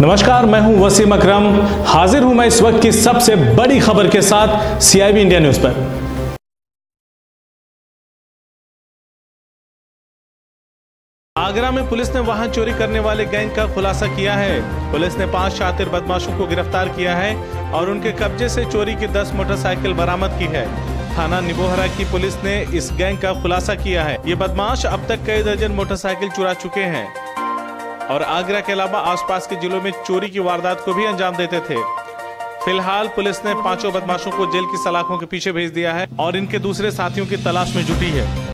नमस्कार, मैं हूँ वसीम अकरम। हाजिर हूँ मैं इस वक्त की सबसे बड़ी खबर के साथ सीआईबी इंडिया न्यूज़ पर। आगरा में पुलिस ने वाहन चोरी करने वाले गैंग का खुलासा किया है। पुलिस ने पाँच शातिर बदमाशों को गिरफ़्तार किया है और उनके कब्जे से चोरी की दस मोटरसाइकिल बरामद की है। थाना निबोहरा की पुलिस ने इस गैंग का खुलासा किया है। ये बदमाश अब तक कई दर्जन मोटरसाइकिल चुरा चुके हैं। और आगरा के अलावा आसपास के जिलों में चोरी की वारदात को भी अंजाम देते थे। फ़िलहाल पुलिस ने पाँचों बदमाशों को जेल की सलाखों के पीछे भेज दिया है और इनके दूसरे साथियों की तलाश में जुटी है।